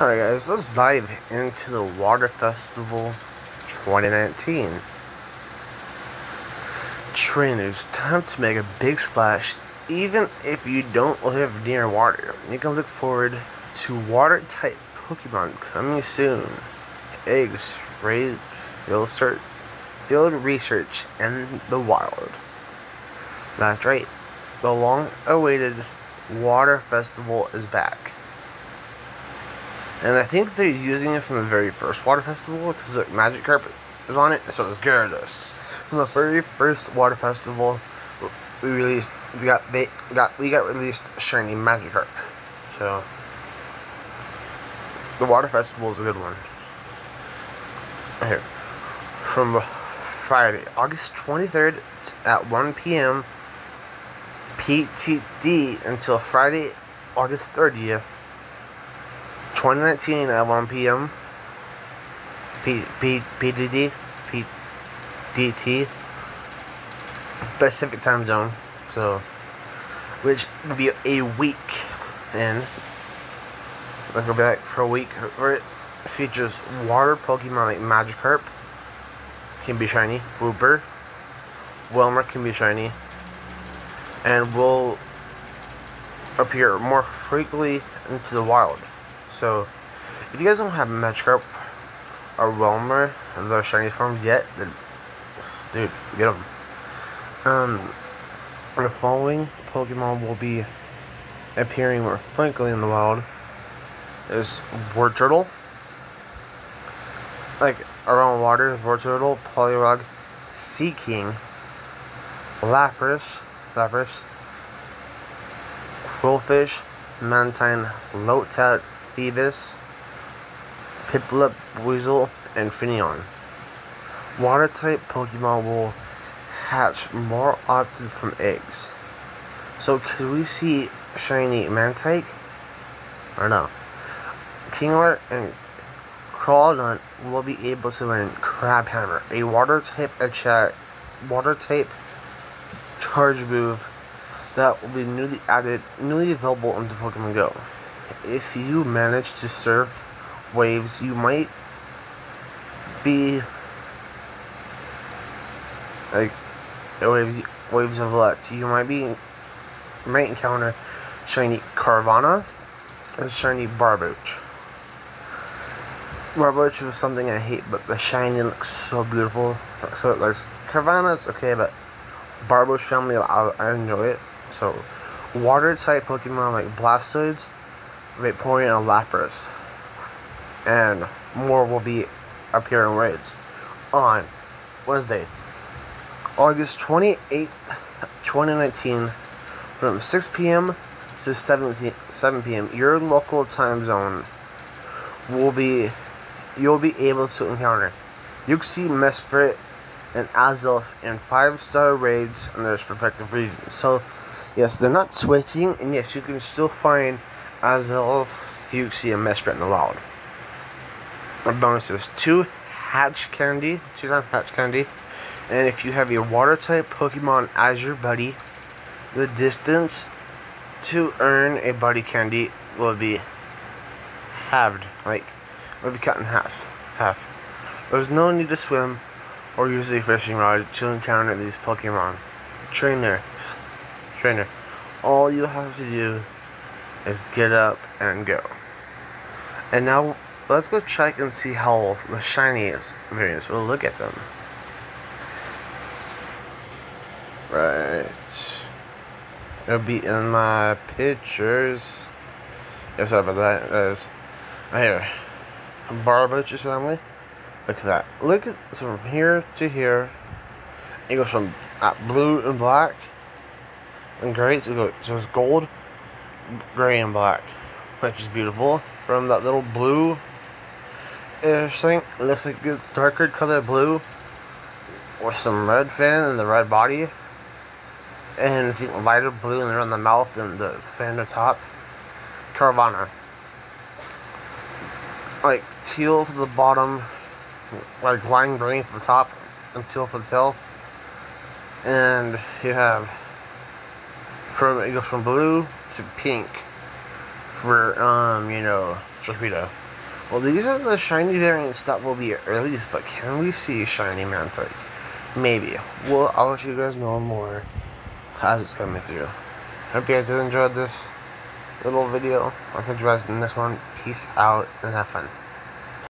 Alright guys, let's dive into the Water Festival 2019. Trainers, time to make a big splash even if you don't live near water. You can look forward to water type Pokemon coming soon. Eggs, raid, field, search, field research, and the wild. That's right, the long awaited Water Festival is back. And I think they're using it from the very first Water Festival because the Magikarp is on it, so is Gyarados. From the very first Water Festival, we released, we got, they got, we got released shiny Magikarp. So, the Water Festival is a good one. Here, from Friday, August 23rd at 1 p.m. PTD until Friday, August 30th 2019 at 1 p.m. P, P, PDD, PDT, Pacific time zone. So, which will be a week in. Let's go back for a week. Where it features water Pokemon like Magikarp, can be shiny, Wooper, Wailmer can be shiny, and will appear more frequently into the wild. So, if you guys don't have Magikarp or Wailmer in their shiny forms yet, then, dude, get them. Um, the following Pokemon will be appearing more frequently in the wild is Wartortle. Like, around water is Wartortle, Poliwag, Seaking, Lapras, Lapras, Qwilfish, Mantine, Lotad, Feebas, Piplup, Buizel, and Finneon. Water type Pokemon will hatch more often from eggs. So could we see shiny Mantyke? Or no? Kingler and Crawdaunt will be able to learn Crabhammer, a water type chat water type charge move that will be newly added newly available into Pokemon Go if you manage to surf waves, you might be like waves waves of luck. You might be might encounter shiny Carvanha and shiny Barboach. Barboach was something I hate, but the shiny looks so beautiful. So there's Carvanha's okay, but Barboach family I, I enjoy it. So water type Pokemon like Blastoise Vaporeon and Lapras. And more will be appearing raids on Wednesday, August 28th, 2019, from 6 p.m. to 7 p.m. Your local time zone will be, you'll be able to encounter Uxie, Mesprit, and Azelf in five-star raids in their respective regions. So, yes, they're not switching, and yes, you can still find Azelf, Uxie, and Mesprit in the wild. Our bonuses two Hatch Candy, two times Hatch Candy, and if you have a water type Pokemon as your buddy, the distance to earn a buddy candy will be halved, like will be cut in half. Half. There's no need to swim or use a fishing rod to encounter these Pokemon. Trainer, trainer, all you have to do is get up and go. And now let's go check and see how the shiny variants will look at them. Right. It'll be in my pictures. Yeah, sorry about that. That is right here. Barboach's family. Look at that. Look at so from here to here. It goes from uh, blue and black and gray. Goes, so it's gold, gray and black, which is beautiful. From that little blue ish thing, it looks like it's darker color blue with some red fin and the red body, and the lighter blue and around the mouth and the fin on top. Carvanha. Like teal to the bottom, like lime green for the top, and teal for the tail. And you have from it goes from blue to pink for um you know torpedo Well, these are the shiny variants that will be released, but can we see shiny Mantyke? Maybe. Well, I'll let you guys know more as it's coming through. Hope you guys did enjoy this little video. I'll catch you guys in the next one. Peace out and have fun.